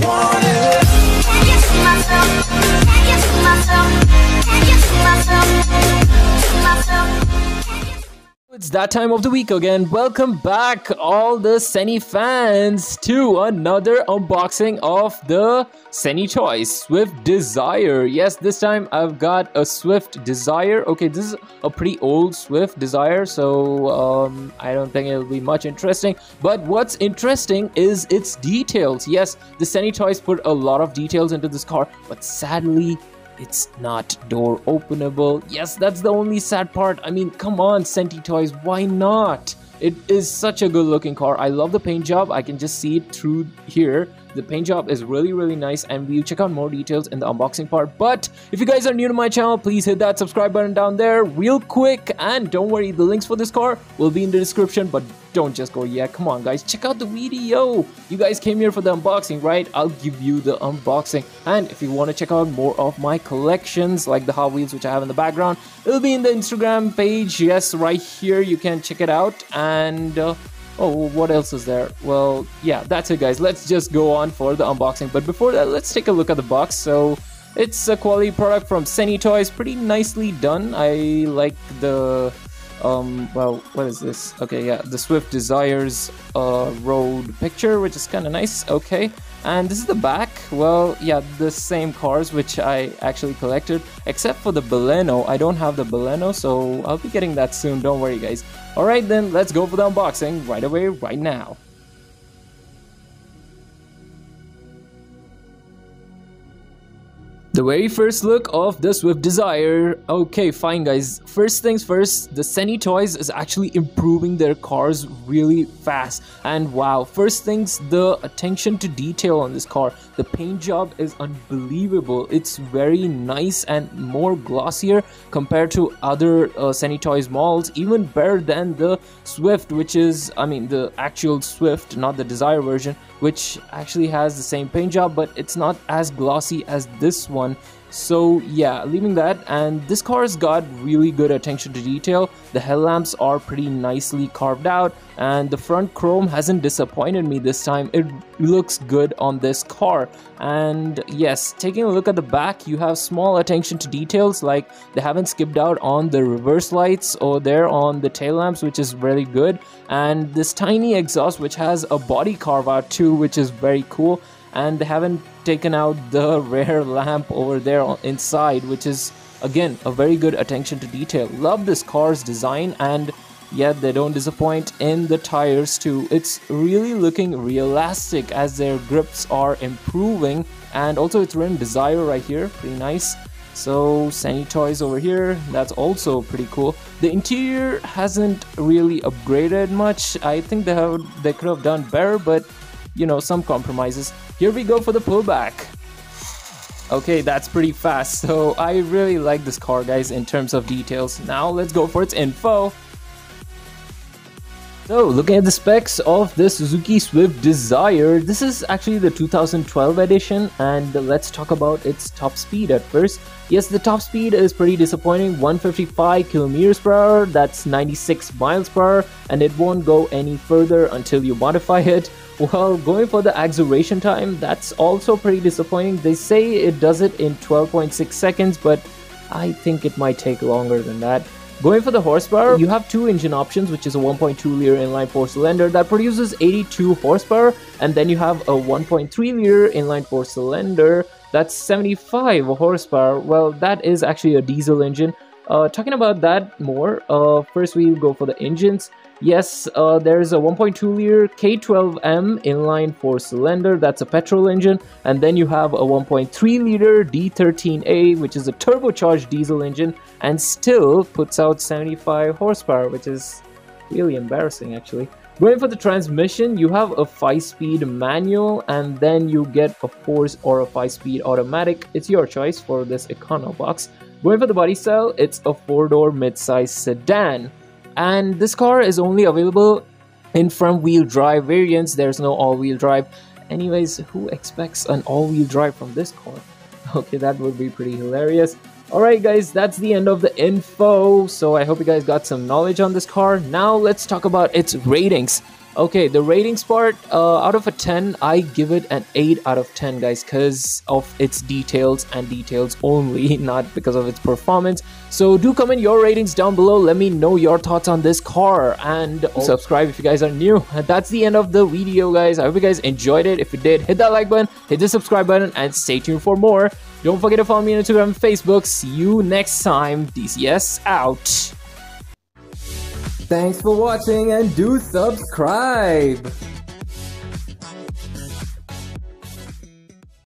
just It's that time of the week again. Welcome back, all the Centy fans, to another unboxing of the Centy Toys Swift Dzire. Yes, this time I've got a Swift Dzire. Okay, this is a pretty old Swift Dzire, so um, I don't think it'll be much interesting. But what's interesting is its details. Yes, the Seni Toys put a lot of details into this car, but sadly, it's not door openable. Yes, that's the only sad part. I mean, come on, Centy Toys, why not? It is such a good looking car. I love the paint job. I can just see it through here. The paint job is really, really nice, and we'll check out more details in the unboxing part. But if you guys are new to my channel, please hit that subscribe button down there real quick. And don't worry, the links for this car will be in the description. But don't just go yet. Come on, guys, check out the video. You guys came here for the unboxing, right? I'll give you the unboxing. And if you want to check out more of my collections, like the Hot Wheels, which I have in the background, it'll be in the Instagram page. Yes, right here. You can check it out. And uh, oh, what else is there? Well, yeah, that's it, guys. Let's just go on for the unboxing. But before that, let's take a look at the box. So. It's a quality product from Centy Toys, pretty nicely done. I like the um well what is this? Okay yeah the swift Dzire's uh road picture which is kind of nice okay. And this is the back well yeah the same cars which i actually collected except for the Baleno. i don't have the Baleno, so i'll be getting that soon don't worry guys. All right then let's go for the unboxing right away right now The very first look of the Swift Dzire. Okay, fine guys. First things first, the Centy Toys is actually improving their cars really fast. And wow, first things, the attention to detail on this car. The paint job is unbelievable. It's very nice and more glossier compared to other uh, Centy Toys models. Even better than the Swift, which is, I mean, the actual Swift, not the Dzire version, which actually has the same paint job, but it's not as glossy as this one so yeah leaving that and this car has got really good attention to detail. The headlamps are pretty nicely carved out and the front chrome hasn't disappointed me this time. It looks good on this car. And yes taking a look at the back you have small attention to details like they haven't skipped out on the reverse lights or there on the tail lamps which is really good. And this tiny exhaust which has a body carve out too which is very cool and they haven't taken out the rare lamp over there inside which is again a very good attention to detail. Love this car's design and yet they don't disappoint in the tires too. It's really looking realistic as their grips are improving and also it's written Dzire right here. Pretty nice. So Centy toys over here that's also pretty cool. The interior hasn't really upgraded much. I think they have they could have done better but you know some compromises. Here we go for the pullback. Okay that's pretty fast. So i really like this car guys in terms of details. Now let's go for its info so looking at the specs of the Suzuki Swift Dzire, this is actually the 2012 edition and let's talk about its top speed at first. Yes, the top speed is pretty disappointing, 155 kilometers per hour, that's 96 miles per hour and it won't go any further until you modify it. Well, going for the acceleration time, that's also pretty disappointing. They say it does it in 12.6 seconds, but I think it might take longer than that. Going for the horsepower, you have two engine options, which is a 1.2 liter inline four cylinder that produces 82 horsepower, and then you have a 1.3 liter inline four cylinder that's 75 horsepower. Well, that is actually a diesel engine. Uh, talking about that more, uh, first we go for the engines. Yes, uh, there's a 1.2 liter K12M inline four cylinder, that's a petrol engine, and then you have a 1.3 liter D13A, which is a turbocharged diesel engine, and still puts out 75 horsepower, which is really embarrassing actually. Going for the transmission, you have a 5-speed manual and then you get a 4 or a 5-speed automatic. It's your choice for this Econo box. Going for the body style, it's a 4-door mid-size sedan. And this car is only available in front-wheel drive variants. There's no all-wheel drive. Anyways, who expects an all-wheel drive from this car? Okay, that would be pretty hilarious. Alright guys, that's the end of the info. So I hope you guys got some knowledge on this car. Now let's talk about its ratings. Okay, the ratings part, uh, out of a 10, I give it an 8 out of 10, guys, because of its details and details only, not because of its performance. So do comment your ratings down below. Let me know your thoughts on this car and subscribe if you guys are new. And that's the end of the video, guys. I hope you guys enjoyed it. If you did, hit that like button, hit the subscribe button, and stay tuned for more. Don't forget to follow me on Instagram and Facebook. See you next time. DCS out. Thanks for watching and do subscribe!